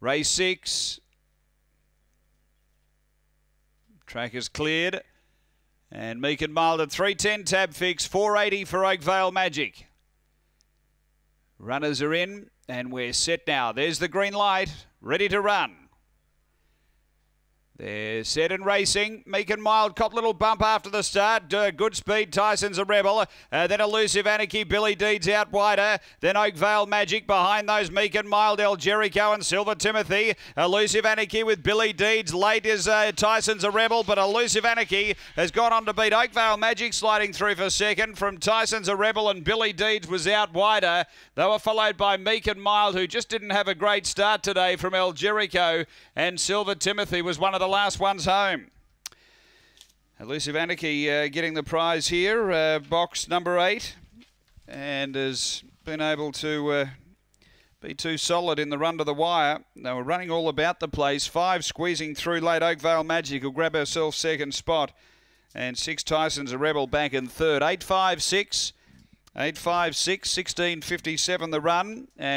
Race six. Track is cleared. And Meek and Mild at 310 tab fix, 480 for Oakvale Magic. Runners are in and we're set now. There's the green light, ready to run. They're set and racing. Meek and Mild cop little bump after the start. Uh, good speed. Tyson's a rebel. Uh, then Elusive Anarchy. Billy Deeds out wider. Then Oakvale Magic behind those. Meek and Mild. El Jericho and Silver Timothy. Elusive Anarchy with Billy Deeds. Late is uh, Tyson's a rebel, but Elusive Anarchy has gone on to beat Oakvale Magic, sliding through for second. From Tyson's a rebel and Billy Deeds was out wider. They were followed by Meek and Mild, who just didn't have a great start today from El Jericho, and Silver Timothy was one of the last ones home. Elusive Anarchy uh, getting the prize here, uh, box number eight, and has been able to uh, be too solid in the run to the wire. They were running all about the place. Five squeezing through late. Oakvale Magic will grab herself second spot. And six Tyson's a rebel back in third. Eight five six. 856, 1657 the run. And